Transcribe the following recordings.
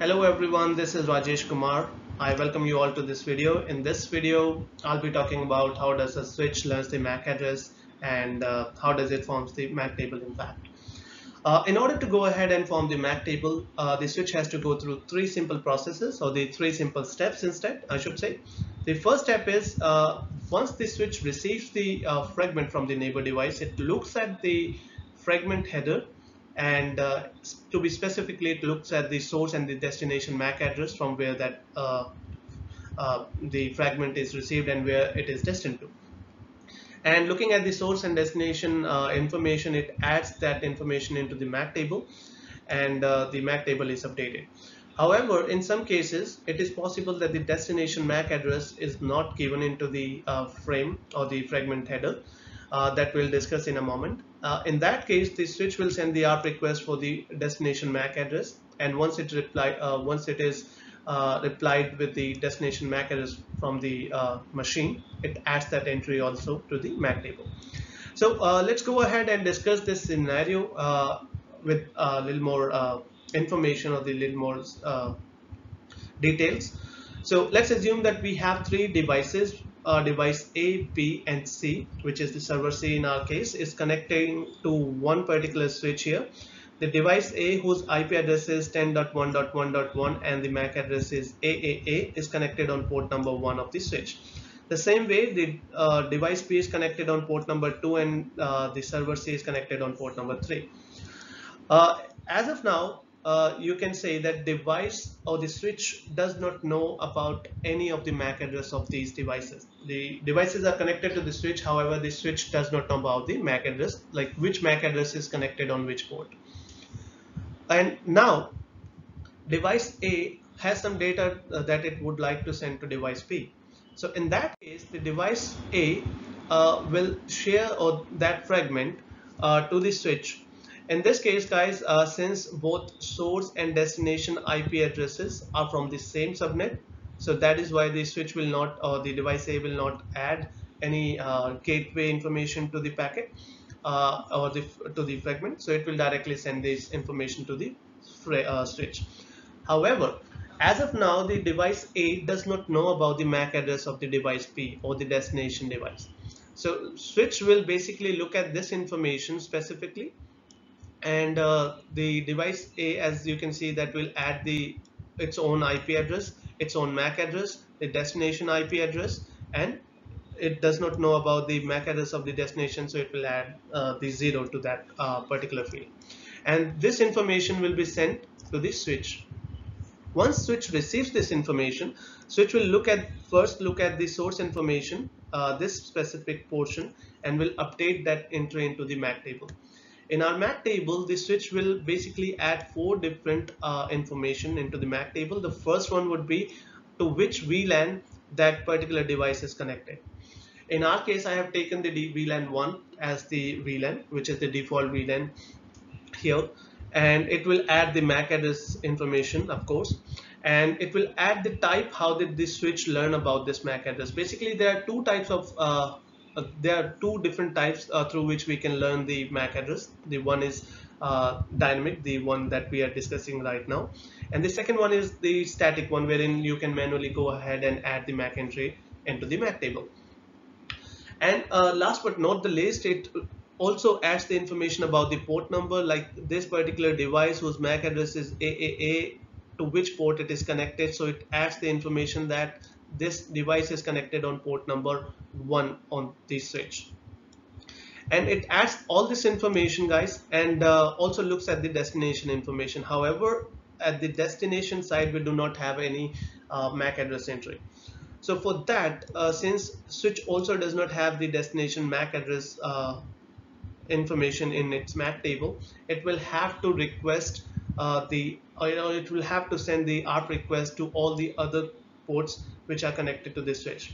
Hello everyone, this is Rajesh Kumar. I welcome you all to this video. In this video, I'll be talking about how does a switch learns the MAC address and uh, how does it forms the MAC table in fact. Uh, in order to go ahead and form the MAC table, uh, the switch has to go through three simple processes or the three simple steps instead, I should say. The first step is uh, once the switch receives the uh, fragment from the neighbor device, it looks at the fragment header and uh, to be specifically it looks at the source and the destination MAC address from where that uh, uh, the fragment is received and where it is destined to. And looking at the source and destination uh, information it adds that information into the MAC table and uh, the MAC table is updated. However in some cases it is possible that the destination MAC address is not given into the uh, frame or the fragment header uh, that we'll discuss in a moment. Uh, in that case, the switch will send the ARP request for the destination MAC address, and once it reply, uh, once it is uh, replied with the destination MAC address from the uh, machine, it adds that entry also to the MAC table. So uh, let's go ahead and discuss this scenario with a little more information or the little more details. So let's assume that we have three devices uh, device A, B and C which is the server C in our case is connecting to one particular switch here. The device A whose IP address is 10.1.1.1 and the MAC address is AAA is connected on port number 1 of the switch. The same way the uh, device B is connected on port number 2 and uh, the server C is connected on port number 3. Uh, as of now uh, you can say that device or the switch does not know about any of the MAC address of these devices. The devices are connected to the switch, however, the switch does not know about the MAC address, like which MAC address is connected on which port. And now, device A has some data uh, that it would like to send to device B. So in that case, the device A uh, will share or that fragment uh, to the switch in this case guys uh, since both source and destination IP addresses are from the same subnet so that is why the switch will not or the device A will not add any uh, gateway information to the packet uh, or the to the fragment. So it will directly send this information to the uh, switch. However as of now the device A does not know about the MAC address of the device B or the destination device. So switch will basically look at this information specifically and uh, the device A as you can see that will add the its own IP address its own MAC address the destination IP address and it does not know about the MAC address of the destination so it will add uh, the zero to that uh, particular field. And this information will be sent to the switch. Once switch receives this information switch will look at first look at the source information uh, this specific portion and will update that entry into the MAC table in our MAC table, the switch will basically add four different uh, information into the MAC table. The first one would be to which VLAN that particular device is connected. In our case, I have taken the VLAN 1 as the VLAN, which is the default VLAN here. And it will add the MAC address information, of course. And it will add the type, how did this switch learn about this MAC address. Basically, there are two types of uh, uh, there are two different types uh, through which we can learn the MAC address. The one is uh, dynamic, the one that we are discussing right now. And the second one is the static one wherein you can manually go ahead and add the MAC entry into the MAC table. And uh, last but not the least, it also adds the information about the port number like this particular device whose MAC address is AAA to which port it is connected. So it adds the information that this device is connected on port number 1 on this switch. And it adds all this information guys and uh, also looks at the destination information. However at the destination side we do not have any uh, MAC address entry. So for that uh, since switch also does not have the destination MAC address uh, information in its MAC table it will have to request uh, the know it will have to send the ARP request to all the other ports which are connected to this switch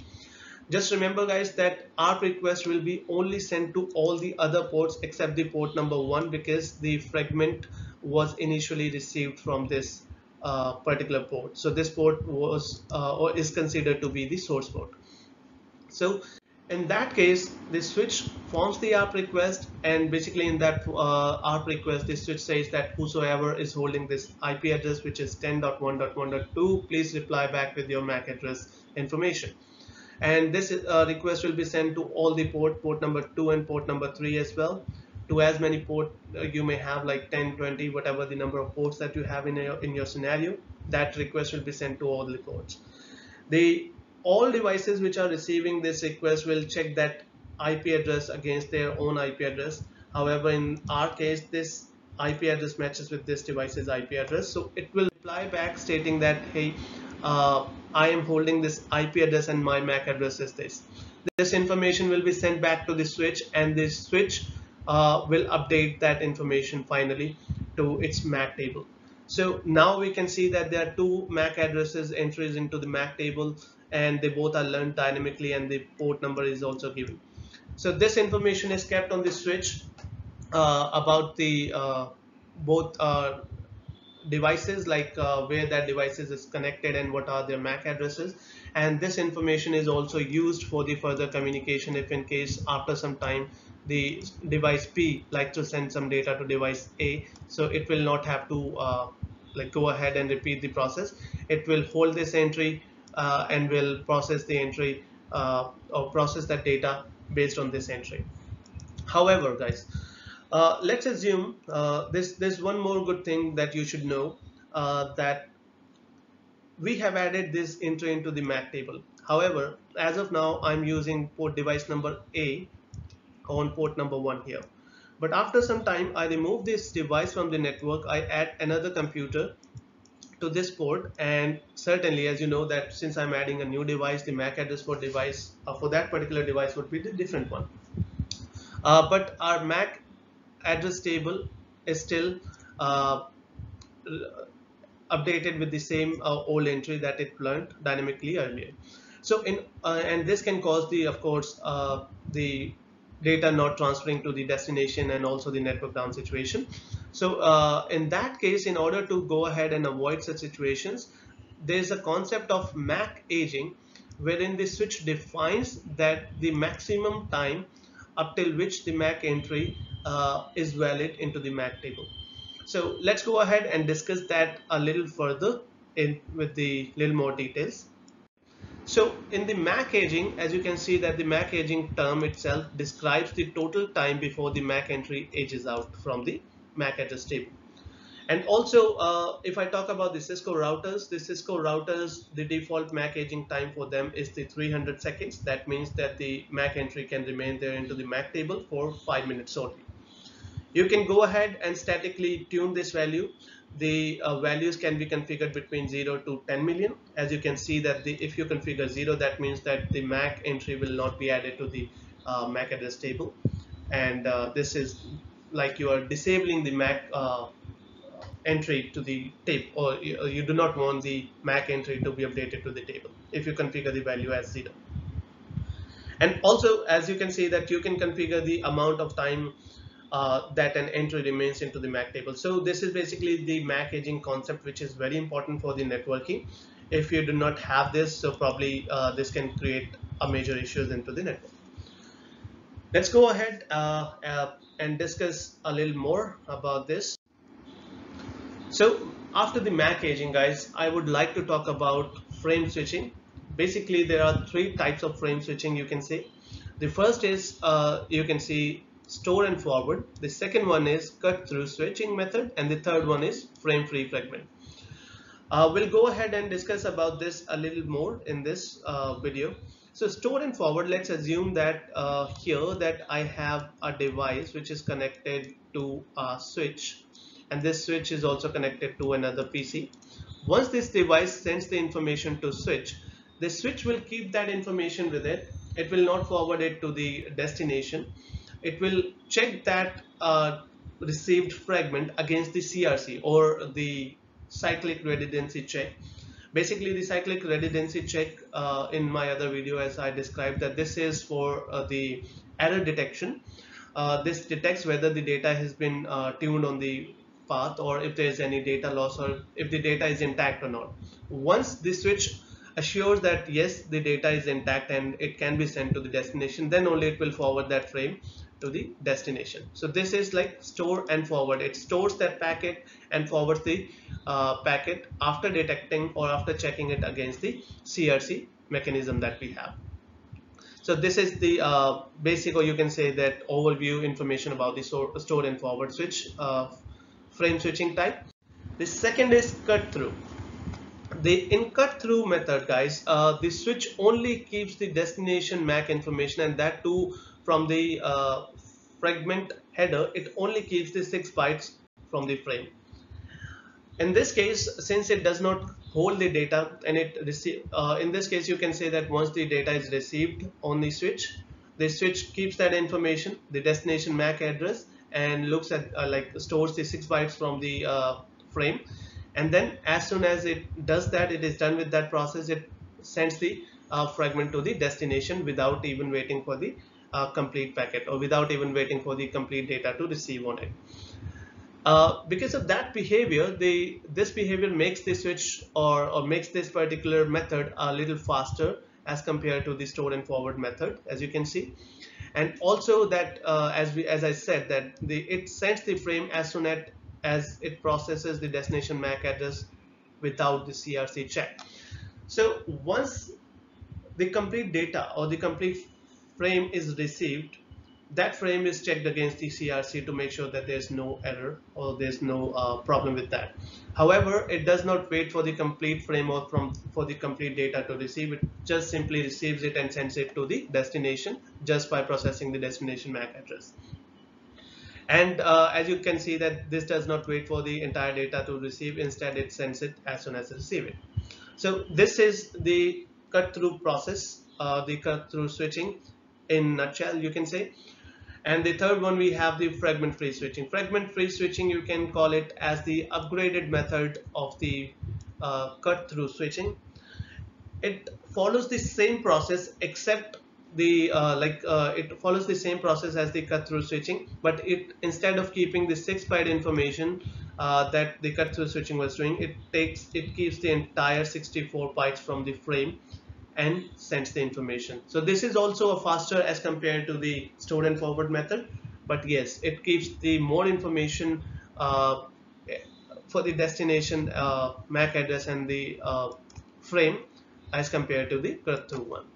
just remember guys that ARP request will be only sent to all the other ports except the port number one because the fragment was initially received from this uh, particular port. So this port was uh, or is considered to be the source port. So in that case the switch forms the ARP request and basically in that uh, ARP request the switch says that whosoever is holding this IP address which is 10.1.1.2 please reply back with your MAC address information. And this uh, request will be sent to all the port port number 2 and port number 3 as well. To as many port uh, you may have like 10 20 whatever the number of ports that you have in your in your scenario that request will be sent to all the ports. The all devices which are receiving this request will check that IP address against their own IP address. However, in our case, this IP address matches with this device's IP address. So it will reply back stating that, hey, uh, I am holding this IP address and my MAC address is this. This information will be sent back to the switch and the switch uh, will update that information finally to its MAC table. So now we can see that there are two MAC addresses entries into the MAC table and they both are learned dynamically and the port number is also given. So this information is kept on the switch uh, about the uh, both uh, devices like uh, where that devices is connected and what are their MAC addresses. And this information is also used for the further communication if in case after some time the device B like to send some data to device A. So it will not have to uh, like go ahead and repeat the process. It will hold this entry uh, and will process the entry uh, or process that data based on this entry. However, guys, uh, let's assume uh, this there's one more good thing that you should know uh, that we have added this entry into the MAC table. However, as of now, I'm using port device number A on port number one here. But after some time, I remove this device from the network. I add another computer to this port and certainly as you know that since I'm adding a new device the MAC address for device uh, for that particular device would be the different one. Uh, but our MAC address table is still uh, updated with the same uh, old entry that it learned dynamically earlier. So in uh, and this can cause the of course uh, the data not transferring to the destination and also the network down situation so uh, in that case, in order to go ahead and avoid such situations, there's a concept of MAC aging wherein the switch defines that the maximum time up till which the MAC entry uh, is valid into the MAC table. So let's go ahead and discuss that a little further in with the little more details. So in the MAC aging, as you can see that the MAC aging term itself describes the total time before the MAC entry ages out from the MAC address table. And also, uh, if I talk about the Cisco routers, the Cisco routers, the default MAC aging time for them is the 300 seconds. That means that the MAC entry can remain there into the MAC table for five minutes only. You can go ahead and statically tune this value. The uh, values can be configured between 0 to 10 million. As you can see that the, if you configure 0, that means that the MAC entry will not be added to the uh, MAC address table. And uh, this is like you are disabling the MAC uh, entry to the table or you, you, do not want the MAC entry to be updated to the table if you configure the value as zero. And also as you can see that you can configure the amount of time uh, that an entry remains into the MAC table. So this is basically the MAC aging concept which is very important for the networking. If you do not have this, so probably uh, this can create a major issues into the network. Let's go ahead uh, uh and discuss a little more about this. So after the MAC aging guys, I would like to talk about frame switching. Basically, there are three types of frame switching you can see. The first is uh, you can see store and forward. The second one is cut through switching method and the third one is frame free fragment. Uh, we'll go ahead and discuss about this a little more in this uh, video. So store and forward, let's assume that uh, here that I have a device which is connected to a switch and this switch is also connected to another PC. Once this device sends the information to switch, the switch will keep that information with it. It will not forward it to the destination. It will check that uh, received fragment against the CRC or the cyclic redundancy check basically the cyclic redundancy check uh, in my other video as I described that this is for uh, the error detection. Uh, this detects whether the data has been uh, tuned on the path or if there is any data loss or if the data is intact or not. Once the switch assures that yes the data is intact and it can be sent to the destination then only it will forward that frame to the destination. So this is like store and forward. It stores that packet and forwards the uh, packet after detecting or after checking it against the CRC mechanism that we have. So this is the uh, basic or you can say that overview information about the store and forward switch uh, frame switching type. The second is cut through. The in cut through method guys uh, the switch only keeps the destination MAC information and that too from the uh, fragment header it only keeps the 6 bytes from the frame. In this case since it does not hold the data and it receive uh, in this case you can say that once the data is received on the switch the switch keeps that information the destination MAC address and looks at uh, like stores the 6 bytes from the uh, frame. And then as soon as it does that it is done with that process it sends the uh, fragment to the destination without even waiting for the uh, complete packet or without even waiting for the complete data to receive on it. Uh, because of that behavior, the this behavior makes the switch or, or makes this particular method a little faster as compared to the store and forward method, as you can see. And also that, uh, as we as I said, that the it sends the frame as soon as as it processes the destination MAC address without the CRC check. So once the complete data or the complete frame is received, that frame is checked against the CRC to make sure that there's no error or there's no uh, problem with that. However, it does not wait for the complete frame or from for the complete data to receive. It just simply receives it and sends it to the destination just by processing the destination MAC address. And uh, as you can see that this does not wait for the entire data to receive. Instead, it sends it as soon as it receives it. So this is the cut through process, uh, the cut through switching in nutshell you can say. And the third one we have the fragment free switching. Fragment free switching you can call it as the upgraded method of the uh, cut through switching. It follows the same process except the uh, like uh, it follows the same process as the cut through switching but it instead of keeping the 6 byte information uh, that the cut through switching was doing it takes it keeps the entire 64 bytes from the frame and sends the information. So this is also a faster as compared to the store and forward method. But yes, it keeps the more information uh, for the destination uh, MAC address and the uh, frame as compared to the through one.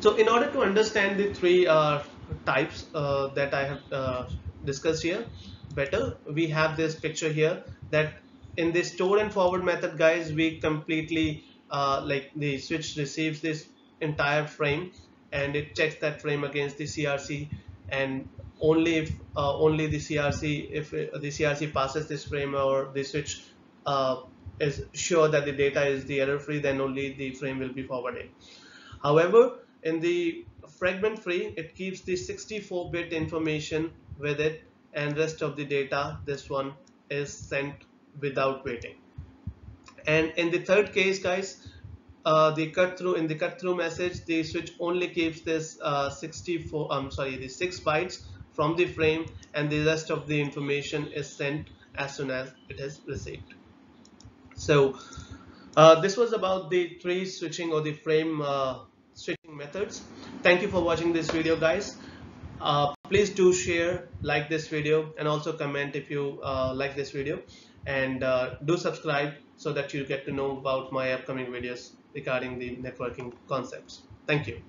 So in order to understand the three uh, types uh, that I have uh, discussed here better, we have this picture here that in the store and forward method guys, we completely uh, like the switch receives this entire frame and it checks that frame against the CRC and only if uh, only the CRC if it, the CRC passes this frame or the switch uh, is sure that the data is the error free then only the frame will be forwarded. However in the fragment free it keeps the 64 bit information with it and rest of the data this one is sent without waiting. And in the third case guys uh, the cut through in the cut through message the switch only keeps this uh, 64 I'm sorry the 6 bytes from the frame and the rest of the information is sent as soon as it is received. So uh, this was about the three switching or the frame uh, switching methods. Thank you for watching this video guys. Uh, please do share like this video and also comment if you uh, like this video. And do subscribe so that you get to know about my upcoming videos regarding the networking concepts. Thank you.